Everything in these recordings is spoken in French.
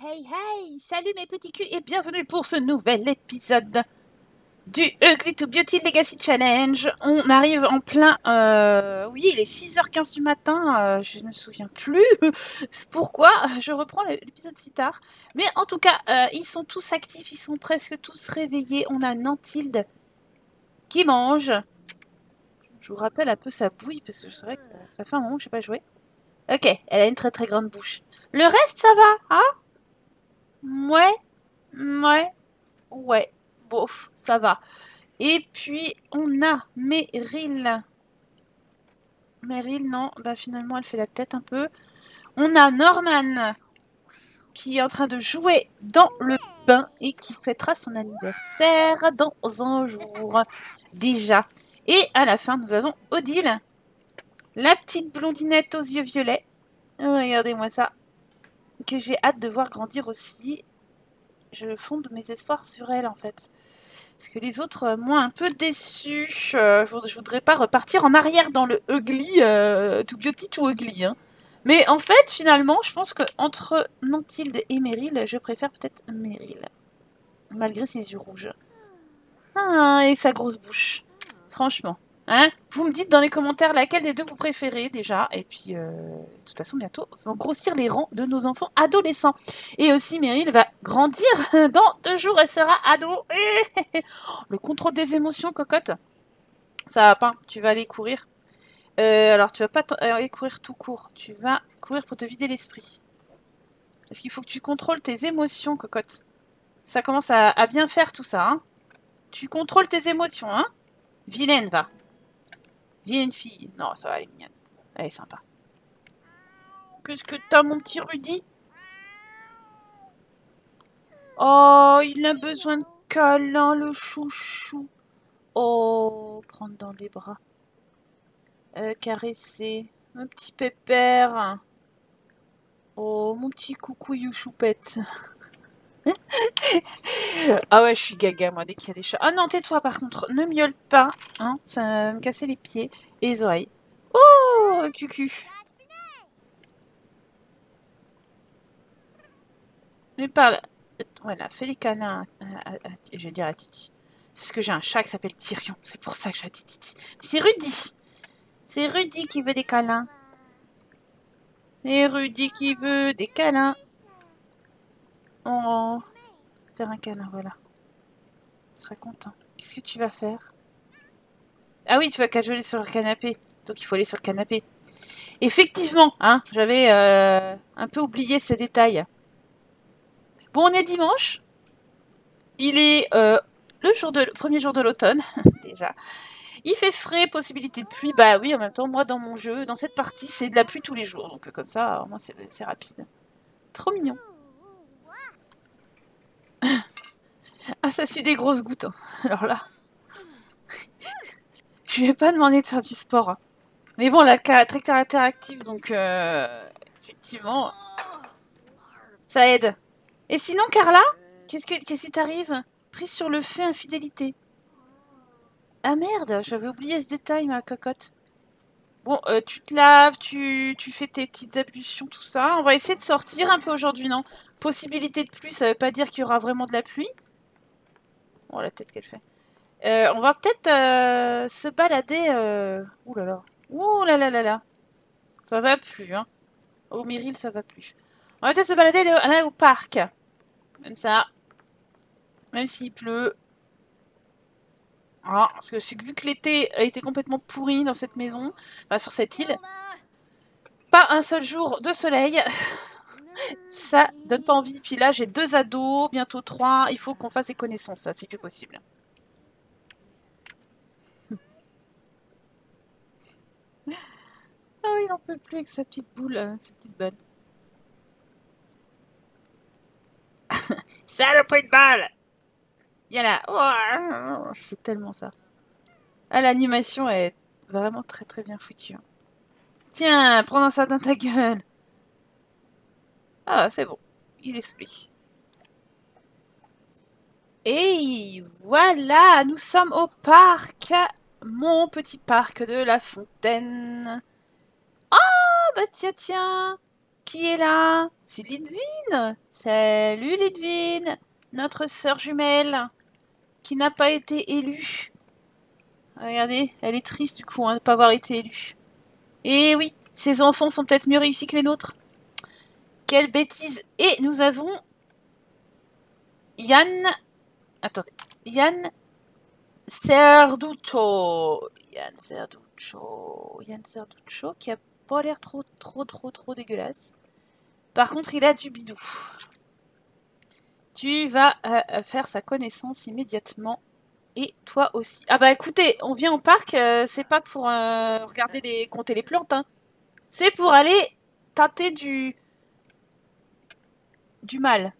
Hey, hey, Salut mes petits culs et bienvenue pour ce nouvel épisode du Ugly to Beauty Legacy Challenge. On arrive en plein... Euh, oui, il est 6h15 du matin, euh, je ne me souviens plus pourquoi je reprends l'épisode si tard. Mais en tout cas, euh, ils sont tous actifs, ils sont presque tous réveillés. On a Nantilde qui mange. Je vous rappelle un peu sa bouille parce que c'est vrai que ça fait un moment que je n'ai pas joué. Ok, elle a une très très grande bouche. Le reste, ça va, hein? Ouais, ouais, ouais, bof, ça va. Et puis, on a Meryl. Meryl, non, bah finalement, elle fait la tête un peu. On a Norman, qui est en train de jouer dans le bain et qui fêtera son anniversaire dans un jour déjà. Et à la fin, nous avons Odile, la petite blondinette aux yeux violets. Regardez-moi ça. Que j'ai hâte de voir grandir aussi. Je fonde mes espoirs sur elle, en fait. Parce que les autres euh, m'ont un peu déçu. Euh, je voudrais pas repartir en arrière dans le ugly, euh, tout beauty, tout ugly. Hein. Mais en fait, finalement, je pense que entre Nantilde et Meryl, je préfère peut-être Meryl. Malgré ses yeux rouges. Ah, et sa grosse bouche. Franchement. Hein vous me dites dans les commentaires laquelle des deux vous préférez déjà. Et puis, euh, de toute façon, bientôt, vont grossir les rangs de nos enfants adolescents. Et aussi, Meryl va grandir dans deux jours. Elle sera ado. Le contrôle des émotions, cocotte. Ça va pas. Tu vas aller courir. Euh, alors, tu vas pas aller courir tout court. Tu vas courir pour te vider l'esprit. Parce qu'il faut que tu contrôles tes émotions, cocotte. Ça commence à, à bien faire tout ça. Hein tu contrôles tes émotions, hein Vilaine, va. Viens, fille. Non, ça va, elle est mignonne. Elle est sympa. Qu'est-ce que t'as, mon petit Rudy? Oh, il a besoin de câlin, le chouchou. Oh, prendre dans les bras. Euh, caresser. Un petit pépère. Oh, mon petit coucou youchoupette. ah ouais, je suis gaga, moi, dès qu'il y a des chats. Ah non, tais-toi, par contre. Ne miaule pas, hein. Ça va me casser les pieds et les oreilles. Oh, cucu. Mais parle... Voilà, fais les câlins Je vais dire à Titi. Parce que j'ai un chat qui s'appelle Tyrion. C'est pour ça que j'ai dit Titi. C'est Rudy. C'est Rudy qui veut des câlins. Et Rudy qui veut des câlins. Oh, faire un câlin, voilà. Il sera content. Qu'est-ce que tu vas faire? Ah oui, tu vas cajoler sur le canapé. Donc il faut aller sur le canapé. Effectivement, hein, j'avais euh, un peu oublié ces détails. Bon, on est dimanche. Il est euh, le, premier jour de l'automne, déjà. Il fait frais, possibilité de pluie. Bah oui, en même temps, moi, dans mon jeu, dans cette partie, c'est de la pluie tous les jours. Donc comme ça, moins, c'est rapide. Trop mignon. Ah, ça suit des grosses gouttes. Hein. Alors là, je lui ai pas demandé de faire du sport. Hein. Mais bon, la très caractère actif, donc euh, effectivement, ça aide. Et sinon, Carla, qu'est-ce que qu'est-ce qui t'arrive? Prise sur le fait, infidélité. Ah merde, j'avais oublié ce détail, ma cocotte. Bon, euh, tu te laves, tu, tu fais tes petites ablutions, tout ça. On va essayer de sortir un peu aujourd'hui, non? Possibilité de pluie, ça veut pas dire qu'il y aura vraiment de la pluie? Oh, la tête qu'elle fait. Euh, on va peut-être euh, se balader... Ouh là là. Ouh là là là là. Ça va plus, hein. Au Myril, ça va plus. On va peut-être se balader là au parc. Comme ça. Même s'il pleut. Ah, parce que vu que l'été a été complètement pourri dans cette maison, enfin sur cette île, pas un seul jour de soleil ça donne pas envie. Puis là, j'ai deux ados, bientôt trois. Il faut qu'on fasse des connaissances, ça, c'est plus possible. oh, il en peut plus avec sa petite boule, euh, sa petite balle. De balle Viens là oh, C'est tellement ça. Ah, l'animation est vraiment très très bien foutue. Hein. Tiens, prends ça dans ta gueule ah, c'est bon. Il est. Et voilà, nous sommes au parc. Mon petit parc de la fontaine. Ah, bah tiens, tiens. qui est là? C'est Lidvine Salut Lidvine Notre sœur jumelle qui n'a pas été élue. Regardez, elle est triste du coup hein, de ne pas avoir été élue. Et oui, ses enfants sont peut-être mieux réussis que les nôtres. Quelle bêtise Et nous avons Yann... Attendez. Yann Serduccio. Yann Serduccio. Yann Serduccio qui a pas l'air trop, trop, trop, trop dégueulasse. Par contre, il a du bidou. Tu vas euh, faire sa connaissance immédiatement. Et toi aussi. Ah bah écoutez, on vient au parc, euh, c'est pas pour euh, regarder les compter les plantes. Hein. C'est pour aller tâter du... du mal.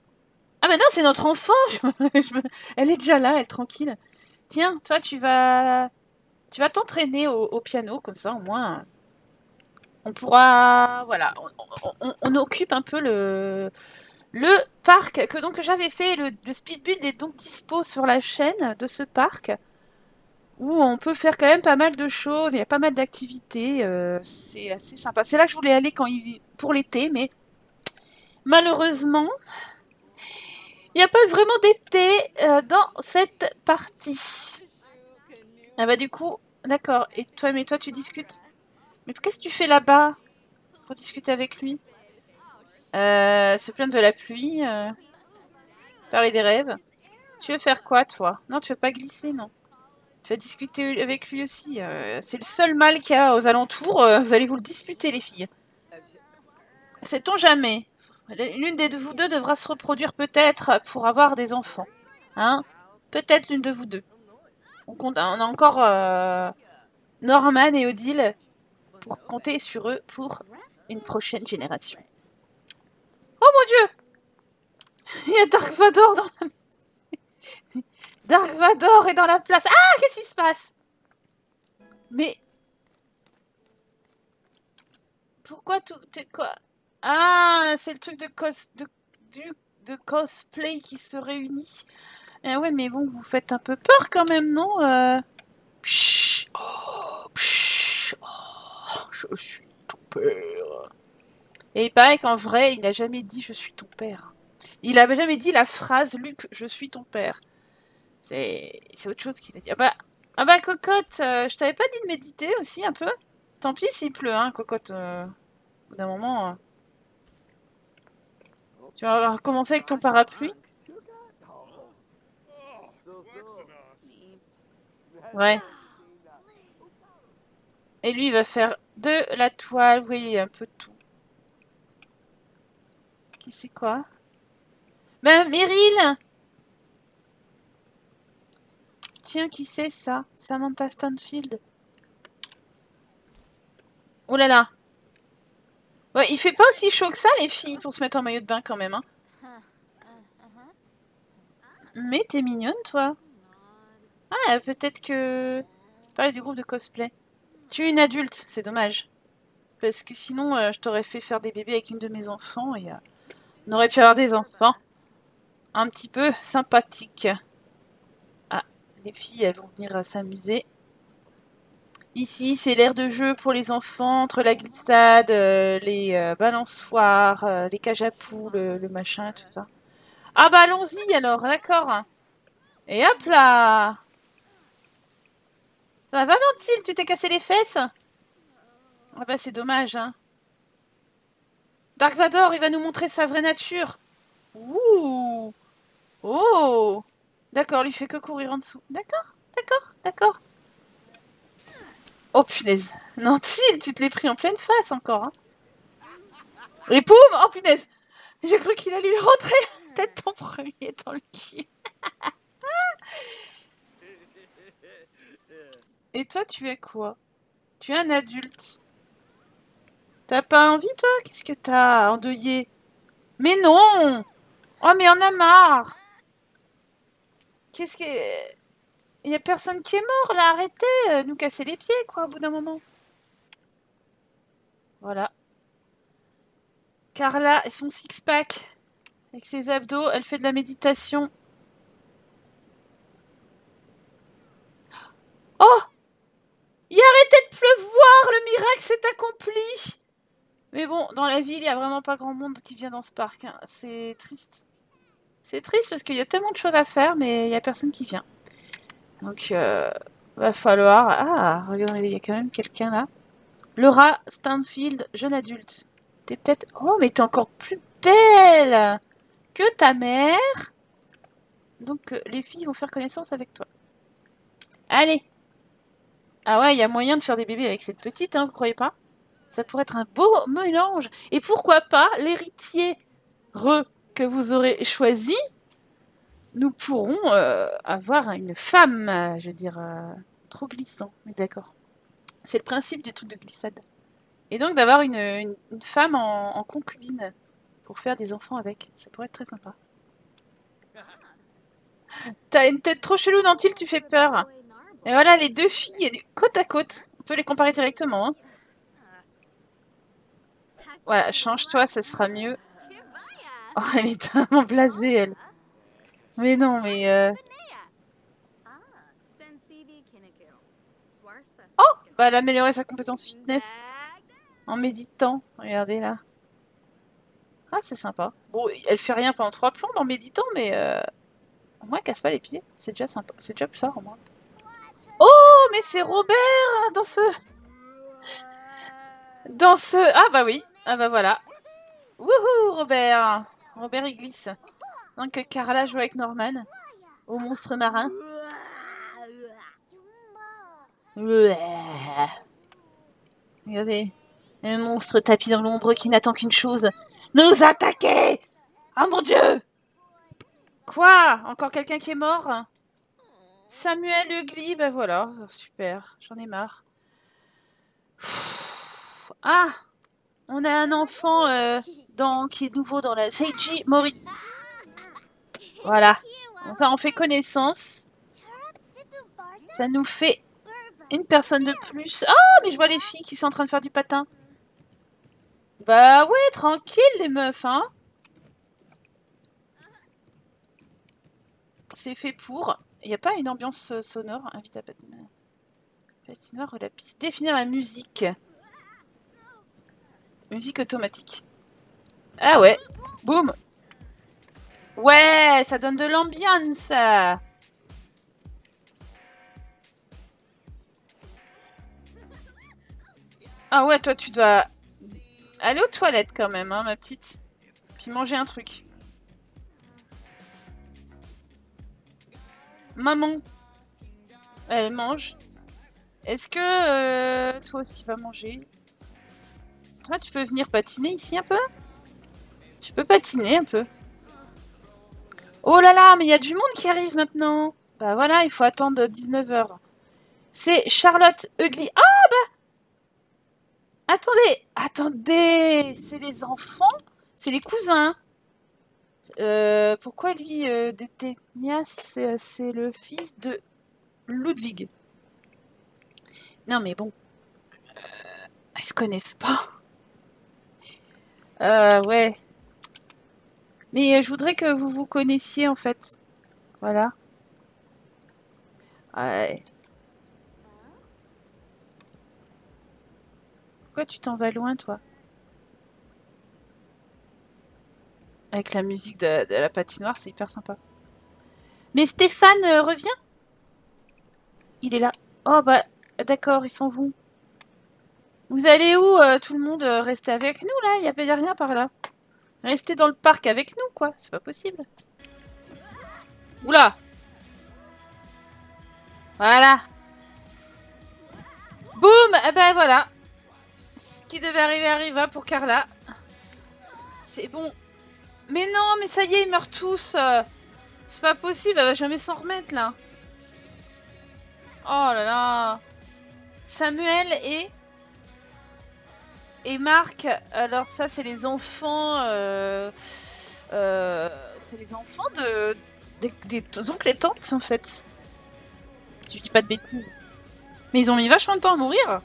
Ah bah non, c'est notre enfant Elle est déjà là, elle est tranquille. Tiens, toi, tu vas... Tu vas t'entraîner au, piano, comme ça, au moins... On pourra... Voilà, on, occupe un peu le... Le parc que donc j'avais fait, le, speed build est donc dispo sur la chaîne de ce parc où on peut faire quand même pas mal de choses, il y a pas mal d'activités, euh, c'est assez sympa. C'est là que je voulais aller quand pour l'été, mais malheureusement, il n'y a pas vraiment d'été euh, dans cette partie. Ah bah du coup, d'accord. Et toi, mais toi, tu discutes. Mais qu'est-ce que tu fais là-bas pour discuter avec lui? Euh, Se plaindre de la pluie euh, Parler des rêves Tu veux faire quoi, toi? Non, tu veux pas glisser, non. Tu vas discuter avec lui aussi. Euh, c'est le seul mal qu'il y a aux alentours. vous allez vous le disputer, les filles. Sait-on jamais L'une des vous deux devra se reproduire peut-être pour avoir des enfants. Hein Peut-être l'une de vous deux. On, on a encore euh, Norman et Odile pour compter sur eux pour une prochaine génération. Oh mon dieu Il y a Dark Vador dans la... Dark Vador est dans la place. Ah Qu'est-ce qui se passe? Mais... Pourquoi tout... Quoi? Ah, c'est le truc de, cos de, de cosplay qui se réunit. Eh ouais, mais bon, vous faites un peu peur quand même, non? Euh... psh, oh, psh, oh, je suis ton père. Et il paraît qu'en vrai, il n'a jamais dit je suis ton père. Il n'avait jamais dit la phrase Luc, je suis ton père. C'est autre chose qu'il a dit. Ah bah, ah bah cocotte, euh, je t'avais pas dit de méditer aussi un peu? Tant pis s'il pleut, hein, cocotte. Euh, D'un moment. Euh. Tu vas recommencer avec ton parapluie? Ouais. Et lui, il va faire de la toile. Vous voyez, un peu tout. C'est quoi? Ben, Meryl Tiens, qui c'est ça? Samantha Stanfield. Oh là là Ouais, il fait pas aussi chaud que ça, les filles, pour se mettre en maillot de bain quand même. Hein. Mais t'es mignonne, toi. Ah, peut-être que... Parler du groupe de cosplay. Tu es une adulte, c'est dommage. Parce que sinon, euh, je t'aurais fait faire des bébés avec une de mes enfants et euh, on aurait pu avoir des enfants un petit peu sympathiques. Ah, les filles, elles vont venir s'amuser. Ici, c'est l'air de jeu pour les enfants, entre la glissade, euh, les euh, balançoires, euh, les cages le, machin, tout ça. Ah bah allons-y alors, d'accord. Et hop là Ça va Nantil, tu t'es cassé les fesses? Ah bah c'est dommage, hein. Dark Vador, il va nous montrer sa vraie nature. Ouh Oh D'accord, lui fait que courir en dessous. D'accord, d'accord, d'accord. Oh punaise. Nantil, tu te l'es pris en pleine face encore. Hein. Et Oh punaise J'ai cru qu'il allait rentrer tête en premier dans le cul. Et toi, tu es quoi? Tu es un adulte. T'as pas envie, toi? Qu'est-ce que t'as endeuillé Mais non Oh, mais on a marre Qu'est-ce que... Il n'y a personne qui est mort, là, arrêtez euh, Nous casser les pieds, quoi, au bout d'un moment. Voilà. Carla et son six-pack. Avec ses abdos, elle fait de la méditation. Oh Il a arrêté de pleuvoir Le miracle s'est accompli Mais bon, dans la ville, il n'y a vraiment pas grand monde qui vient dans ce parc. hein. C'est triste. C'est triste parce qu'il y a tellement de choses à faire, mais il n'y a personne qui vient. Donc, euh, va falloir... Ah, regardez, il y a quand même quelqu'un là. Laura Stanfield, jeune adulte. T'es peut-être... Oh, mais t'es encore plus belle que ta mère. Donc, euh, les filles vont faire connaissance avec toi. Allez. Ah ouais, il y a moyen de faire des bébés avec cette petite, hein, vous croyez pas? Ça pourrait être un beau mélange. Et pourquoi pas l'héritier que vous aurez choisi nous pourrons euh, avoir une femme, je veux dire, euh, trop glissant, mais d'accord. C'est le principe du truc de glissade. Et donc d'avoir une, femme en, en concubine pour faire des enfants avec, ça pourrait être très sympa. T'as une tête trop chelou, Nantil, tu fais peur. Et voilà, les deux filles, côte à côte. On peut les comparer directement. hein. Voilà, change-toi, ce sera mieux. Oh, elle est tellement blasée, elle. Mais non, mais... euh, Oh Va elle améliorer sa compétence fitness en méditant. Regardez là. Ah, c'est sympa. Bon, elle fait rien pendant trois plombes en méditant, mais euh, au moins elle casse pas les pieds. C'est déjà sympa. C'est déjà plus fort au moins. Oh, mais c'est Robert hein, dans ce... Dans ce... Ah bah oui. Ah bah voilà. Wouhou, Robert. Robert, il glisse. Donc Carla joue avec Norman au monstre marin. Ouais. Regardez. Un monstre tapis dans l'ombre qui n'attend qu'une chose. Nous attaquer Oh mon dieu Quoi? Encore quelqu'un qui est mort? Samuel Ugly, ben voilà. Super, j'en ai marre. Ah On a un enfant euh, qui est nouveau dans la Seiji Mori. Voilà. Ça, on fait connaissance. Ça nous fait une personne de plus. Ah, mais je vois les filles qui sont en train de faire du patin. Bah ouais, tranquille les meufs, hein. C'est fait pour. Il n'y a pas une ambiance euh, sonore Invite à. Patinoire ou la piste. Définir la musique. Musique automatique. Ah ouais. Boum. Ouais, ça donne de l'ambiance. Ah ouais, toi tu dois aller aux toilettes quand même, hein, ma petite. Puis manger un truc. Maman, elle mange. Est-ce que euh, toi aussi vas manger? Toi, tu peux venir patiner ici un peu? Tu peux patiner un peu. Oh là là, mais il y a du monde qui arrive maintenant. Bah voilà, il faut attendre 19h. C'est Charlotte Ugly. Ah bah Attendez, attendez, c'est les enfants C'est les cousins Euh, Pourquoi lui, euh, c'est c'est le fils de Ludwig? Non mais bon, euh, ils se connaissent pas. Euh, ouais. Mais euh, je voudrais que vous vous connaissiez en fait. Voilà. Ouais. Pourquoi tu t'en vas loin, toi? Avec la musique de, la patinoire, c'est hyper sympa. Mais Stéphane euh, revient? Il est là. Oh bah, d'accord, ils s'en vont. Vous allez où, euh, tout le monde euh, Restez avec nous, là? Il n'y a rien par là. Restez dans le parc avec nous, quoi. C'est pas possible. Oula Voilà. Boum Eh ben voilà. Ce qui devait arriver arriva pour Carla. C'est bon. Mais non, mais ça y est, ils meurent tous. euh. C'est pas possible, elle va jamais s'en remettre là. Oh là là. Samuel et et Marc. Alors ça, c'est les enfants. euh, euh, c'est les enfants de des, oncles et tantes en fait. Si je dis pas de bêtises. Mais ils ont mis vachement de temps à mourir.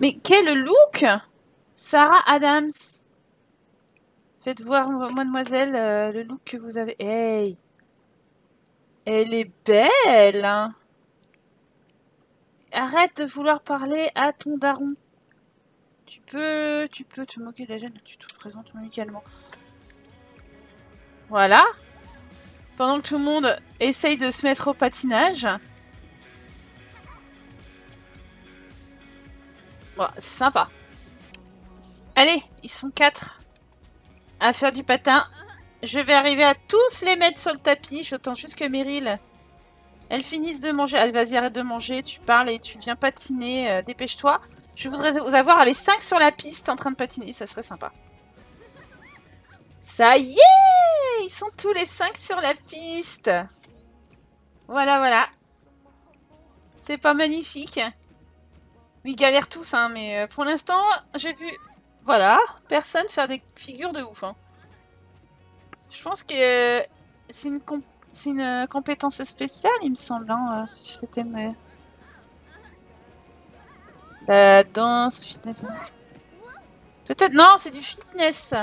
Mais quel look Sarah Adams Faites voir, mademoiselle, euh, le look que vous avez. Hey Elle est belle hein. Arrête de vouloir parler à ton daron. Tu peux, tu peux te moquer de la jeune, tu te présentes amicalement. Voilà. Pendant que tout le monde essaye de se mettre au patinage. Bon, c'est sympa. Allez, ils sont quatre à faire du patin. Je vais arriver à tous les mettre sur le tapis. J'attends juste que Meryl, elle finisse de manger. Allez, vas-y, arrête de manger. Tu parles et tu viens patiner. Euh, dépêche-toi. Je voudrais vous avoir les cinq sur la piste en train de patiner. Ça serait sympa. Ça y est Ils sont tous les cinq sur la piste. Voilà, voilà. C'est pas magnifique. Ils galèrent tous, hein, mais euh, pour l'instant, j'ai vu voilà, personne faire des figures de ouf. Hein. Je pense que euh, c'est une, une euh, compétence spéciale, il me semble, hein, euh, si c'était mais... La danse, fitness... Peut-être... Non, c'est du fitness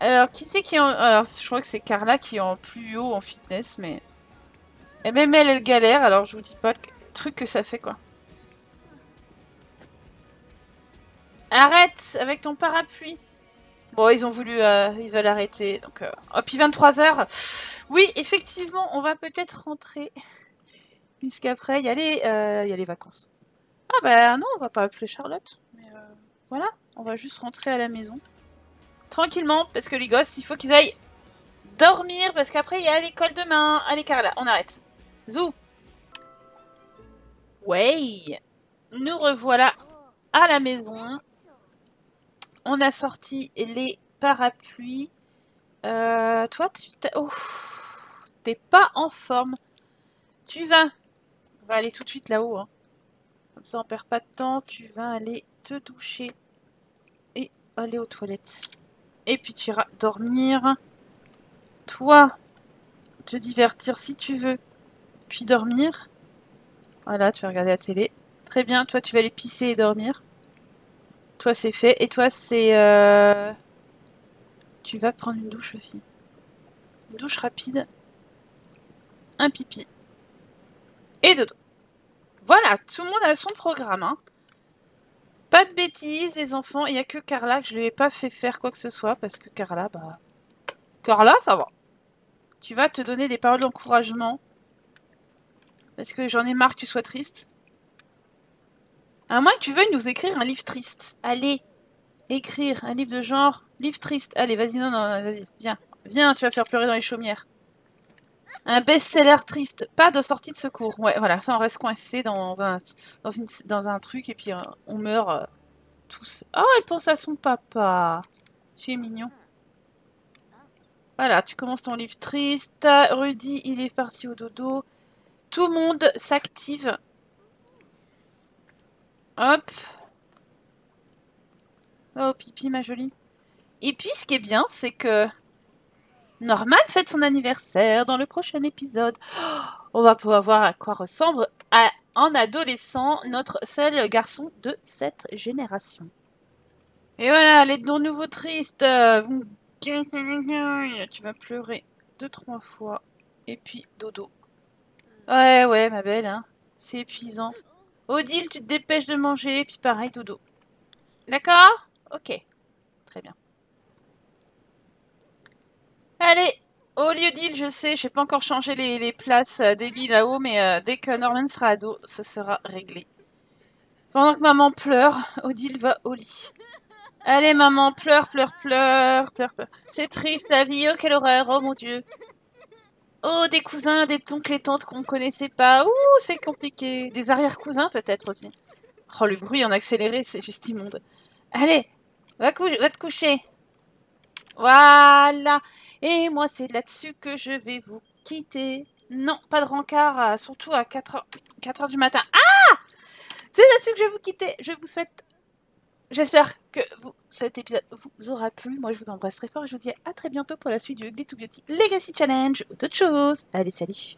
Alors, qui c'est qui est en... Alors, je crois que c'est Carla qui est en plus haut en fitness, mais... Et même elle, elle galère, alors je vous dis pas le truc que ça fait, quoi. Arrête avec ton parapluie. Bon, ils ont voulu, euh, ils veulent arrêter. Donc, euh... oh, puis 23h. Oui, effectivement, on va peut-être rentrer. Puisqu'après, il y, a les, euh, y les vacances. Ah bah non, on va pas appeler Charlotte. Mais euh, voilà, on va juste rentrer à la maison. Tranquillement, parce que les gosses, il faut qu'ils aillent dormir. Parce qu'après, il y a l'école demain. Allez, Carla, on arrête. Zou. Ouais. Nous revoilà à la maison on a sorti les parapluies. Euh, toi, tu t'es pas en forme. Tu vas. On va aller tout de suite là-haut. Hein. Comme ça, on perd pas de temps. Tu vas aller te doucher. Et aller aux toilettes. Et puis tu iras dormir. Toi, te divertir si tu veux. Puis dormir. Voilà, tu vas regarder la télé. Très bien, toi tu vas aller pisser et dormir. Toi, c'est fait. Et toi, c'est... Euh, tu vas prendre une douche aussi. Une douche rapide. Un pipi. Et dodo. Voilà, tout le monde a son programme. Hein. Pas de bêtises, les enfants. Il n'y a que Carla que je ne lui ai pas fait faire quoi que ce soit. Parce que Carla, bah... Carla, ça va. Tu vas te donner des paroles d'encouragement. Parce que j'en ai marre que tu sois triste. À moins que tu veuilles nous écrire un livre triste. Allez, écrire un livre de genre, livre triste. Allez, vas-y, non, non, vas-y, viens. Viens, tu vas faire pleurer dans les chaumières. Un best-seller triste, pas de sortie de secours. Ouais, voilà, ça on reste coincé dans un, dans, une, dans un truc et puis euh, on meurt euh, tous. Oh, elle pense à son papa. Tu es mignon. Voilà, tu commences ton livre triste. Rudy, il est parti au dodo. Tout le monde s'active Hop. Oh, pipi, ma jolie. Et puis, ce qui est bien, c'est que Norman fête son anniversaire dans le prochain épisode. on va pouvoir voir à quoi ressemble en adolescent notre seul garçon de cette génération. Et voilà, les de nouveau tristes. Tu vas pleurer deux, trois fois. Et puis, dodo. Ouais, ouais, ma belle, hein. C'est épuisant. Odile, tu te dépêches de manger, puis pareil, dodo. D'accord? Ok. Très bien. Allez, au lieu d'île, je sais, je n'ai pas encore changé les, places euh, des lits là-haut, mais euh, dès que Norman sera ado, ce sera réglé. Pendant que maman pleure, Odile va au lit. Allez, maman, pleure, pleure, pleure, pleure, pleure. C'est triste la vie, oh quelle horreur, oh mon dieu. Oh, des cousins, des oncles et tantes qu'on connaissait pas. Ouh, c'est compliqué. Des arrière-cousins peut-être aussi. Oh, le bruit en accéléré, c'est juste immonde. Allez, va, va te coucher. Voilà. Et moi, c'est là-dessus que je vais vous quitter. Non, pas de rencard, surtout à 4h, 4 du matin. Ah C'est là-dessus que je vais vous quitter. Je vous souhaite J'espère que vous, cet épisode vous aura plu. Moi, je vous embrasse très fort et je vous dis à très bientôt pour la suite du Ugly to Beauty Legacy Challenge ou d'autres choses. Allez, salut